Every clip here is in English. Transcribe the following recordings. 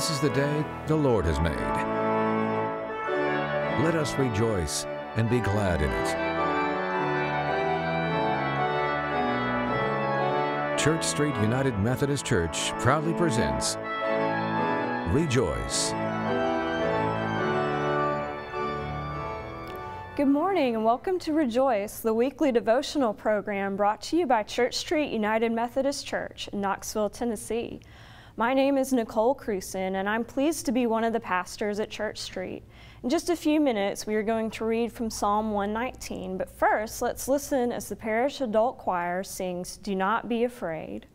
This is the day the Lord has made. Let us rejoice and be glad in it. Church Street United Methodist Church proudly presents Rejoice. Good morning and welcome to Rejoice, the weekly devotional program brought to you by Church Street United Methodist Church in Knoxville, Tennessee. My name is Nicole Krewson and I'm pleased to be one of the pastors at Church Street. In just a few minutes, we are going to read from Psalm 119, but first, let's listen as the parish adult choir sings Do Not Be Afraid.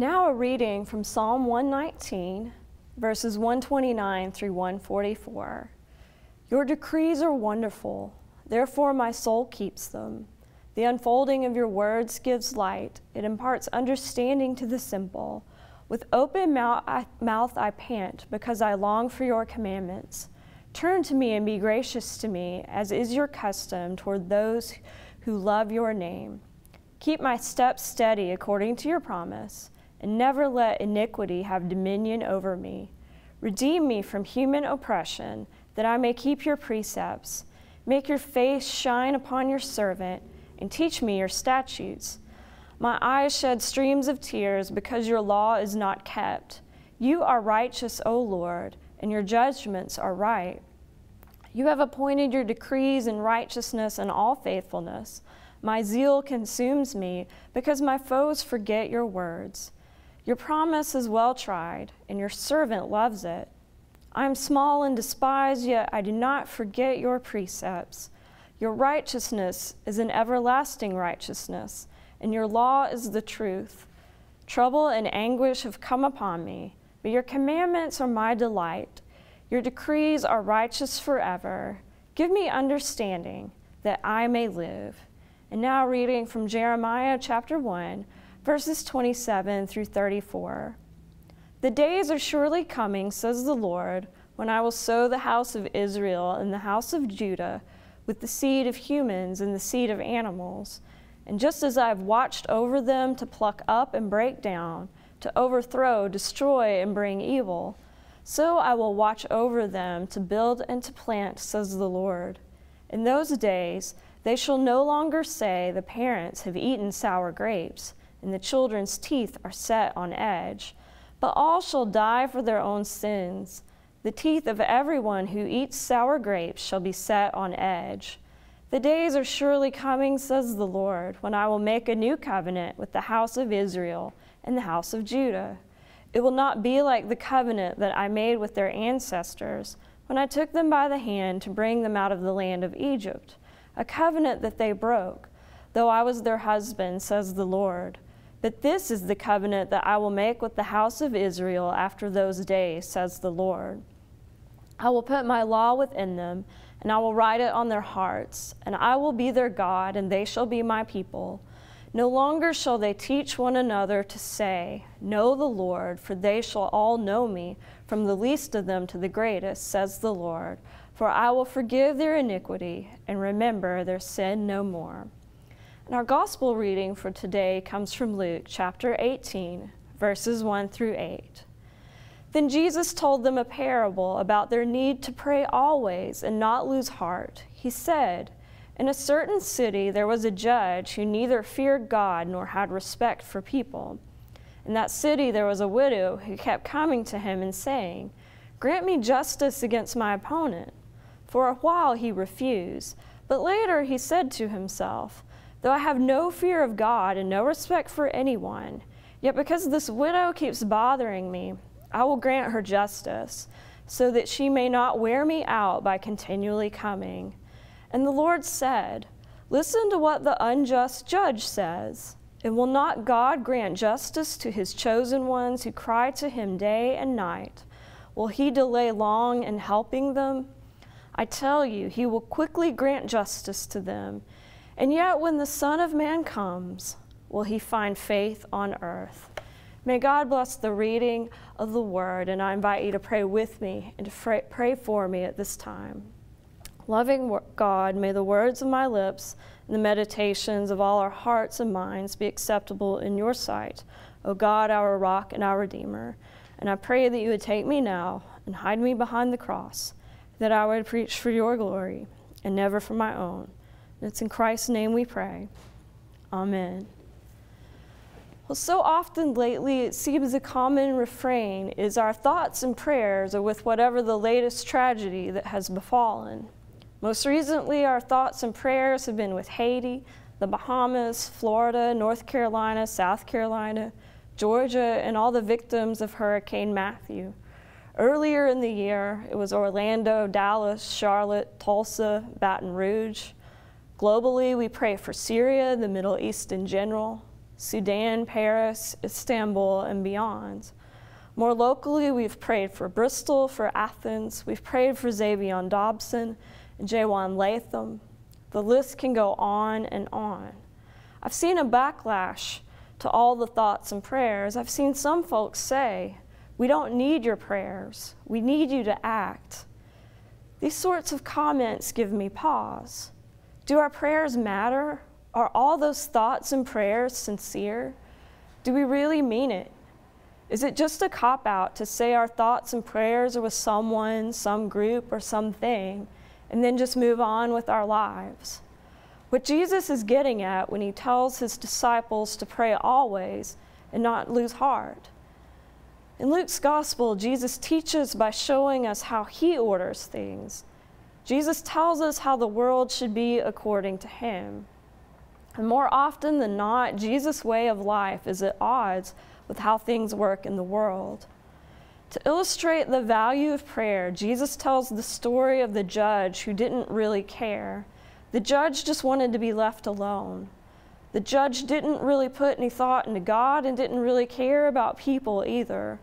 Now a reading from Psalm 119, verses 129 through 144. Your decrees are wonderful, therefore my soul keeps them. The unfolding of your words gives light, it imparts understanding to the simple. With open mouth I pant because I long for your commandments. Turn to me and be gracious to me, as is your custom toward those who love your name. Keep my steps steady according to your promise, and never let iniquity have dominion over me. Redeem me from human oppression, that I may keep your precepts. Make your face shine upon your servant, and teach me your statutes. My eyes shed streams of tears because your law is not kept. You are righteous, O Lord, and your judgments are right. You have appointed your decrees in righteousness and all faithfulness. My zeal consumes me because my foes forget your words. Your promise is well tried, and your servant loves it. I am small and despised, yet I do not forget your precepts. Your righteousness is an everlasting righteousness, and your law is the truth. Trouble and anguish have come upon me, but your commandments are my delight. Your decrees are righteous forever. Give me understanding that I may live. And now, reading from Jeremiah chapter 1, verses 27 through 34. The days are surely coming, says the Lord, when I will sow the house of Israel and the house of Judah with the seed of humans and the seed of animals. And just as I have watched over them to pluck up and break down, to overthrow, destroy, and bring evil, so I will watch over them to build and to plant, says the Lord. In those days they shall no longer say, The parents have eaten sour grapes and the children's teeth are set on edge. But all shall die for their own sins. The teeth of everyone who eats sour grapes shall be set on edge. The days are surely coming, says the Lord, when I will make a new covenant with the house of Israel and the house of Judah. It will not be like the covenant that I made with their ancestors when I took them by the hand to bring them out of the land of Egypt, a covenant that they broke, though I was their husband, says the Lord. But this is the covenant that I will make with the house of Israel after those days, says the Lord. I will put my law within them, and I will write it on their hearts, and I will be their God, and they shall be my people. No longer shall they teach one another to say, Know the Lord, for they shall all know me, from the least of them to the greatest, says the Lord. For I will forgive their iniquity and remember their sin no more. And our gospel reading for today comes from Luke chapter 18, verses 1 through 8. Then Jesus told them a parable about their need to pray always and not lose heart. He said, In a certain city there was a judge who neither feared God nor had respect for people. In that city there was a widow who kept coming to him and saying, Grant me justice against my opponent. For a while he refused, but later he said to himself, Though I have no fear of God and no respect for anyone, yet because this widow keeps bothering me, I will grant her justice, so that she may not wear me out by continually coming. And the Lord said, Listen to what the unjust judge says. And will not God grant justice to his chosen ones who cry to him day and night? Will he delay long in helping them? I tell you, he will quickly grant justice to them. And yet, when the Son of Man comes, will he find faith on earth? May God bless the reading of the word, and I invite you to pray with me and to pray for me at this time. Loving God, may the words of my lips and the meditations of all our hearts and minds be acceptable in your sight, O God, our rock and our Redeemer. And I pray that you would take me now and hide me behind the cross, that I would preach for your glory and never for my own. It's in Christ's name we pray. Amen. Well, so often lately it seems a common refrain is our thoughts and prayers are with whatever the latest tragedy that has befallen. Most recently, our thoughts and prayers have been with Haiti, the Bahamas, Florida, North Carolina, South Carolina, Georgia, and all the victims of Hurricane Matthew. Earlier in the year, it was Orlando, Dallas, Charlotte, Tulsa, Baton Rouge. Globally, we pray for Syria, the Middle East in general, Sudan, Paris, Istanbul, and beyond. More locally, we've prayed for Bristol, for Athens, we've prayed for Zaevion Dobson and Jawan Latham. The list can go on and on. I've seen a backlash to all the thoughts and prayers. I've seen some folks say, We don't need your prayers, we need you to act. These sorts of comments give me pause. Do our prayers matter? Are all those thoughts and prayers sincere? Do we really mean it? Is it just a cop out to say our thoughts and prayers are with someone, some group, or something, and then just move on with our lives? What Jesus is getting at when he tells his disciples to pray always and not lose heart. In Luke's gospel, Jesus teaches by showing us how he orders things. Jesus tells us how the world should be according to him. And more often than not, Jesus' way of life is at odds with how things work in the world. To illustrate the value of prayer, Jesus tells the story of the judge who didn't really care. The judge just wanted to be left alone. The judge didn't really put any thought into God and didn't really care about people either.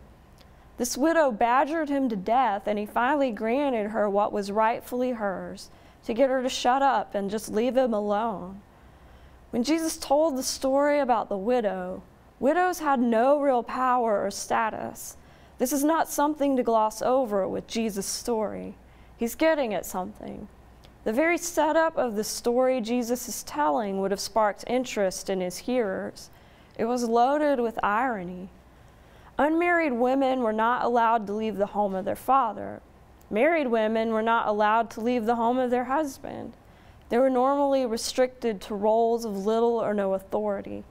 This widow badgered him to death, and he finally granted her what was rightfully hers to get her to shut up and just leave him alone. When Jesus told the story about the widow, widows had no real power or status. This is not something to gloss over with Jesus' story. He's getting at something. The very setup of the story Jesus is telling would have sparked interest in his hearers. It was loaded with irony. Unmarried women were not allowed to leave the home of their father. Married women were not allowed to leave the home of their husband. They were normally restricted to roles of little or no authority.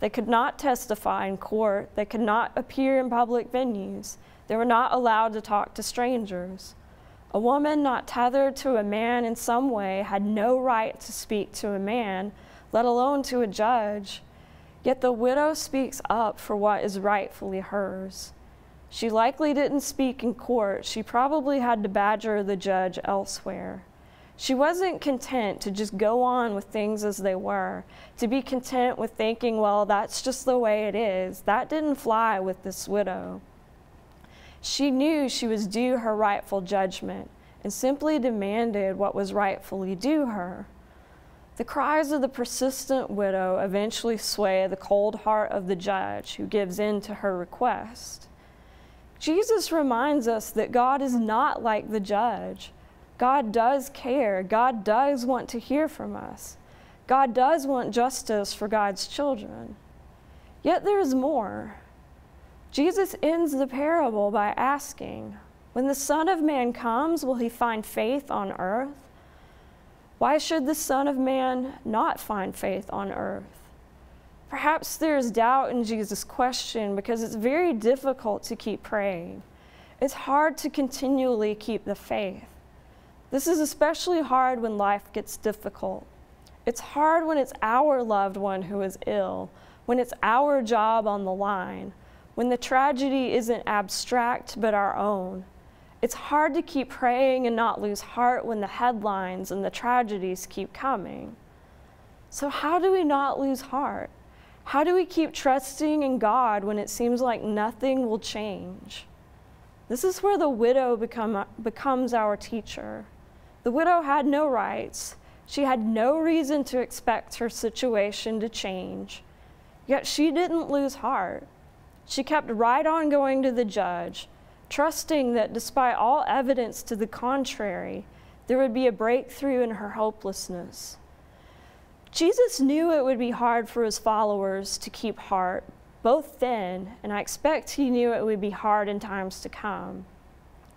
They could not testify in court. They could not appear in public venues. They were not allowed to talk to strangers. A woman not tethered to a man in some way had no right to speak to a man, let alone to a judge. Yet the widow speaks up for what is rightfully hers. She likely didn't speak in court. She probably had to badger the judge elsewhere. She wasn't content to just go on with things as they were, to be content with thinking, well, that's just the way it is. That didn't fly with this widow. She knew she was due her rightful judgment and simply demanded what was rightfully due her. The cries of the persistent widow eventually sway the cold heart of the judge who gives in to her request. Jesus reminds us that God is not like the judge. God does care. God does want to hear from us. God does want justice for God's children. Yet there is more. Jesus ends the parable by asking, When the Son of Man comes, will he find faith on earth? Why should the Son of Man not find faith on earth? Perhaps there's doubt in Jesus' question because it's very difficult to keep praying. It's hard to continually keep the faith. This is especially hard when life gets difficult. It's hard when it's our loved one who is ill, when it's our job on the line, when the tragedy isn't abstract but our own, it's hard to keep praying and not lose heart when the headlines and the tragedies keep coming. So, how do we not lose heart? How do we keep trusting in God when it seems like nothing will change? This is where the widow become, becomes our teacher. The widow had no rights. She had no reason to expect her situation to change. Yet she didn't lose heart. She kept right on going to the judge, trusting that despite all evidence to the contrary, there would be a breakthrough in her hopelessness. Jesus knew it would be hard for his followers to keep heart, both then, and I expect he knew it would be hard in times to come.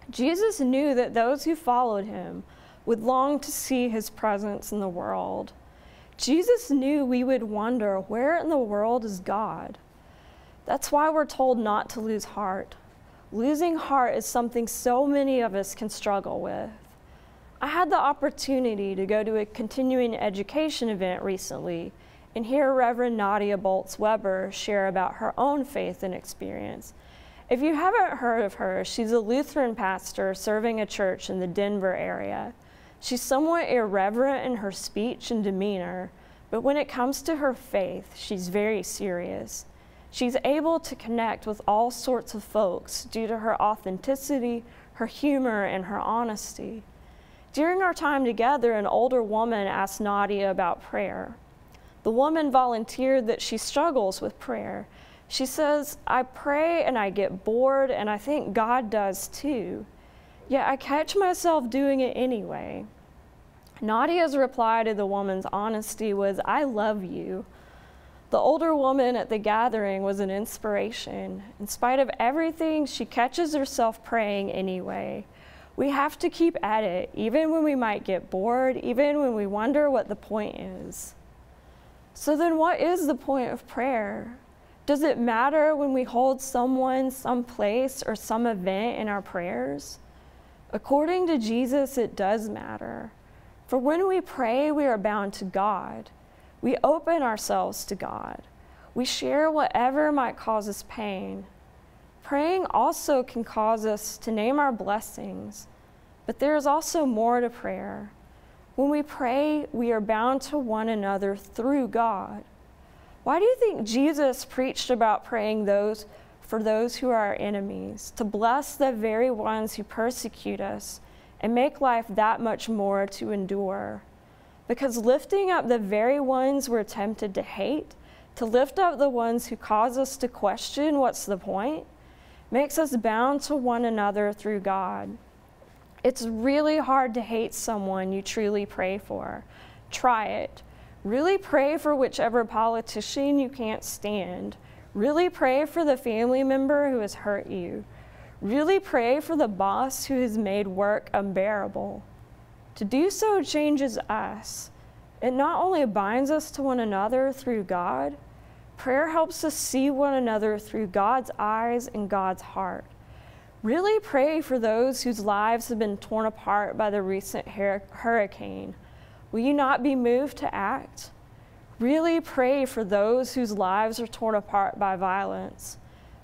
Jesus knew that those who followed him would long to see his presence in the world. Jesus knew we would wonder where in the world is God? That's why we're told not to lose heart. Losing heart is something so many of us can struggle with. I had the opportunity to go to a continuing education event recently and hear Reverend Nadia Bolz-Weber share about her own faith and experience. If you haven't heard of her, she's a Lutheran pastor serving a church in the Denver area. She's somewhat irreverent in her speech and demeanor, but when it comes to her faith, she's very serious. She's able to connect with all sorts of folks due to her authenticity, her humor, and her honesty. During our time together, an older woman asked Nadia about prayer. The woman volunteered that she struggles with prayer. She says, I pray and I get bored, and I think God does too. Yet I catch myself doing it anyway. Nadia's reply to the woman's honesty was, I love you. The older woman at the gathering was an inspiration. In spite of everything, she catches herself praying anyway. We have to keep at it, even when we might get bored, even when we wonder what the point is. So, then what is the point of prayer? Does it matter when we hold someone, some place, or some event in our prayers? According to Jesus, it does matter. For when we pray, we are bound to God. We open ourselves to God. We share whatever might cause us pain. Praying also can cause us to name our blessings, but there is also more to prayer. When we pray, we are bound to one another through God. Why do you think Jesus preached about praying those for those who are our enemies, to bless the very ones who persecute us, and make life that much more to endure? Because lifting up the very ones we're tempted to hate, to lift up the ones who cause us to question what's the point, makes us bound to one another through God. It's really hard to hate someone you truly pray for. Try it. Really pray for whichever politician you can't stand. Really pray for the family member who has hurt you. Really pray for the boss who has made work unbearable. To do so changes us. It not only binds us to one another through God, prayer helps us see one another through God's eyes and God's heart. Really pray for those whose lives have been torn apart by the recent hurricane. Will you not be moved to act? Really pray for those whose lives are torn apart by violence.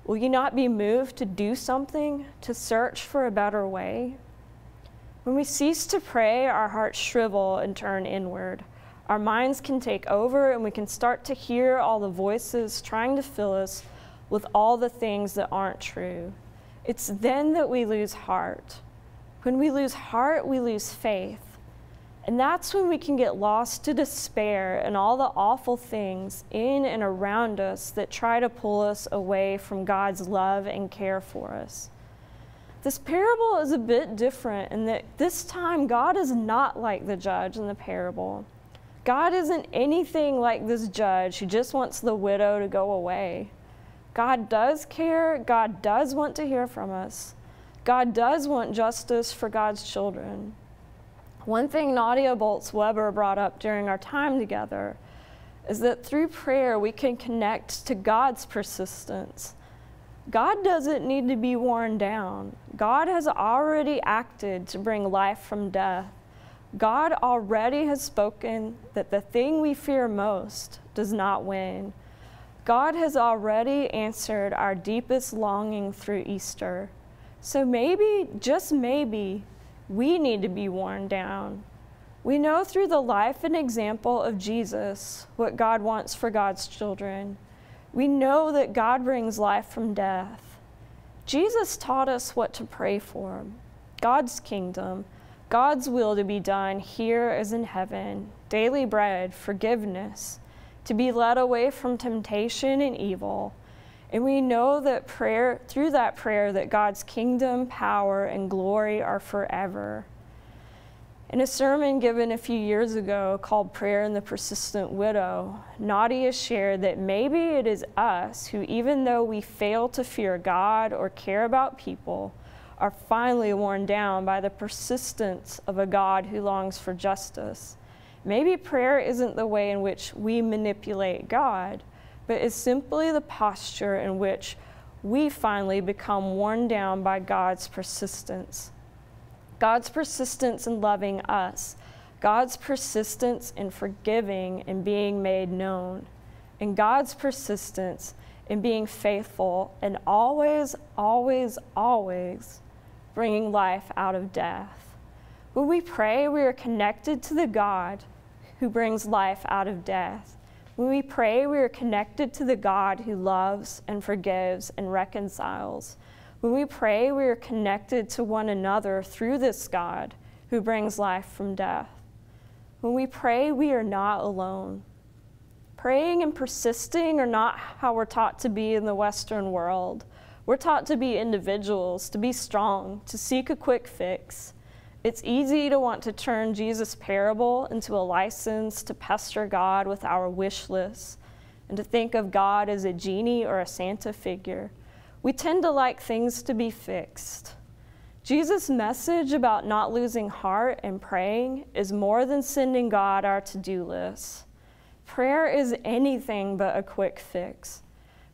Will you not be moved to do something, to search for a better way? When we cease to pray, our hearts shrivel and turn inward. Our minds can take over, and we can start to hear all the voices trying to fill us with all the things that aren't true. It's then that we lose heart. When we lose heart, we lose faith. And that's when we can get lost to despair and all the awful things in and around us that try to pull us away from God's love and care for us. This parable is a bit different in that this time God is not like the judge in the parable. God isn't anything like this judge who just wants the widow to go away. God does care. God does want to hear from us. God does want justice for God's children. One thing Nadia Bolz-Weber brought up during our time together is that through prayer we can connect to God's persistence God doesn't need to be worn down. God has already acted to bring life from death. God already has spoken that the thing we fear most does not win. God has already answered our deepest longing through Easter. So maybe, just maybe, we need to be worn down. We know through the life and example of Jesus what God wants for God's children. We know that God brings life from death. Jesus taught us what to pray for God's kingdom, God's will to be done here as in heaven, daily bread, forgiveness, to be led away from temptation and evil. And we know that prayer, through that prayer, that God's kingdom, power, and glory are forever. In a sermon given a few years ago called Prayer and the Persistent Widow, Nadia shared that maybe it is us who, even though we fail to fear God or care about people, are finally worn down by the persistence of a God who longs for justice. Maybe prayer isn't the way in which we manipulate God, but is simply the posture in which we finally become worn down by God's persistence. God's persistence in loving us, God's persistence in forgiving and being made known, and God's persistence in being faithful and always, always, always bringing life out of death. When we pray, we are connected to the God who brings life out of death. When we pray, we are connected to the God who loves and forgives and reconciles. When we pray, we are connected to one another through this God who brings life from death. When we pray, we are not alone. Praying and persisting are not how we're taught to be in the Western world. We're taught to be individuals, to be strong, to seek a quick fix. It's easy to want to turn Jesus' parable into a license to pester God with our wish list and to think of God as a genie or a Santa figure. We tend to like things to be fixed. Jesus' message about not losing heart and praying is more than sending God our to do list. Prayer is anything but a quick fix.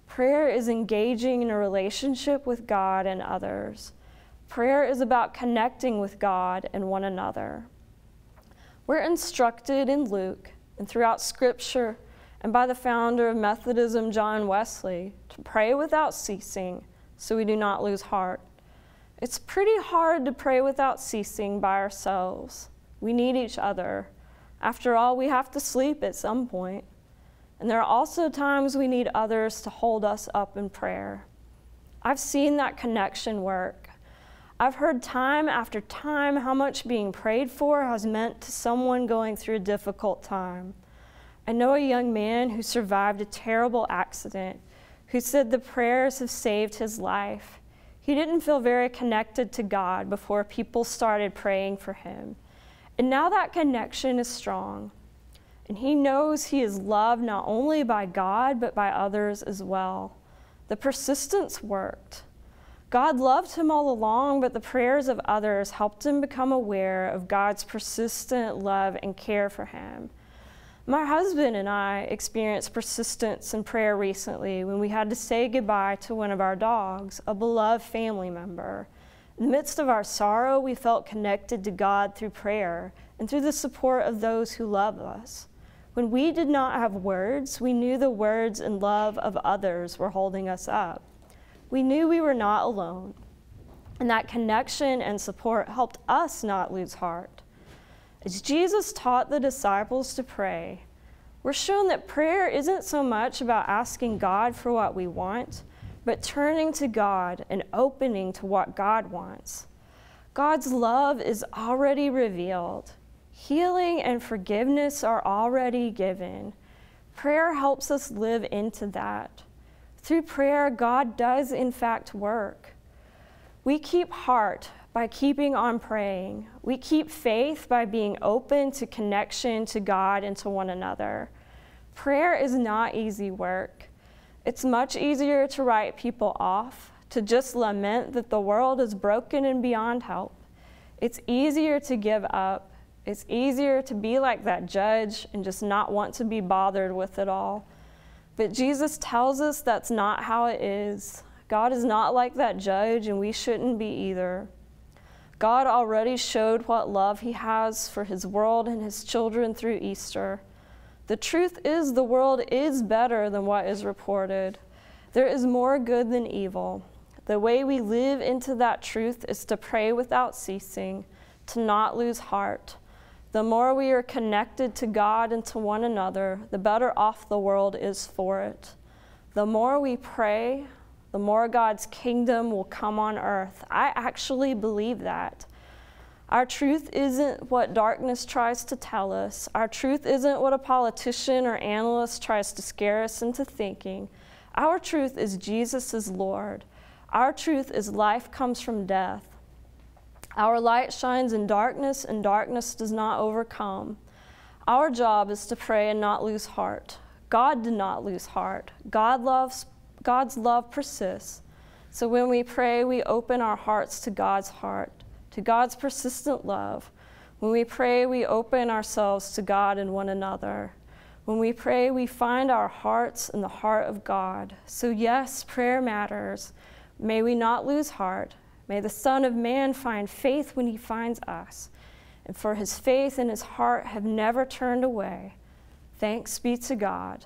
Prayer is engaging in a relationship with God and others. Prayer is about connecting with God and one another. We're instructed in Luke and throughout Scripture and by the founder of Methodism, John Wesley, pray without ceasing so we do not lose heart. It's pretty hard to pray without ceasing by ourselves. We need each other. After all, we have to sleep at some point. And there are also times we need others to hold us up in prayer. I've seen that connection work. I've heard time after time how much being prayed for has meant to someone going through a difficult time. I know a young man who survived a terrible accident who said the prayers have saved his life. He didn't feel very connected to God before people started praying for him. And now that connection is strong. And he knows he is loved not only by God, but by others as well. The persistence worked. God loved him all along, but the prayers of others helped him become aware of God's persistent love and care for him. My husband and I experienced persistence in prayer recently when we had to say goodbye to one of our dogs, a beloved family member. In the midst of our sorrow, we felt connected to God through prayer and through the support of those who love us. When we did not have words, we knew the words and love of others were holding us up we knew we were not alone, and that connection and support helped us not lose heart. As Jesus taught the disciples to pray, we're shown that prayer isn't so much about asking God for what we want, but turning to God and opening to what God wants. God's love is already revealed. Healing and forgiveness are already given. Prayer helps us live into that. Through prayer, God does in fact work. We keep heart by keeping on praying. We keep faith by being open to connection to God and to one another. Prayer is not easy work. It's much easier to write people off, to just lament that the world is broken and beyond help. It's easier to give up. It's easier to be like that judge and just not want to be bothered with it all. But Jesus tells us that's not how it is. God is not like that judge, and we shouldn't be either. God already showed what love He has for His world and His children through Easter. The truth is, the world is better than what is reported. There is more good than evil. The way we live into that truth is to pray without ceasing, to not lose heart, the more we are connected to God and to one another, the better off the world is for it. The more we pray, the more God's kingdom will come on earth. I actually believe that. Our truth isn't what darkness tries to tell us. Our truth isn't what a politician or analyst tries to scare us into thinking. Our truth is Jesus is Lord. Our truth is life comes from death. Our light shines in darkness, and darkness does not overcome. Our job is to pray and not lose heart. God did not lose heart. God loves, God's love persists. So when we pray, we open our hearts to God's heart, to God's persistent love. When we pray, we open ourselves to God and one another. When we pray, we find our hearts in the heart of God. So, yes, prayer matters. May we not lose heart. May the Son of Man find faith when he finds us, and for his faith and his heart have never turned away. Thanks be to God.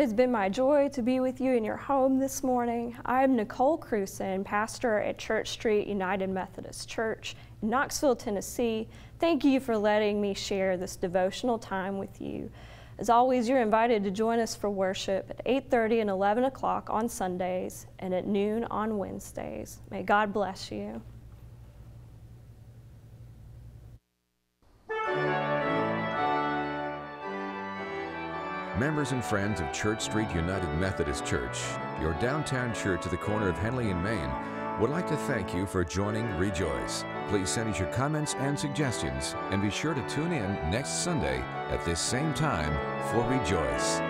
It has been my joy to be with you in your home this morning. I'm Nicole Krewson, pastor at Church Street United Methodist Church in Knoxville, Tennessee. Thank you for letting me share this devotional time with you. As always, you're invited to join us for worship at 8:30 and 11 o'clock on Sundays and at noon on Wednesdays. May God bless you. Members and friends of Church Street United Methodist Church, your downtown church at the corner of Henley and Main, would like to thank you for joining Rejoice. Please send us your comments and suggestions, and be sure to tune in next Sunday at this same time for Rejoice.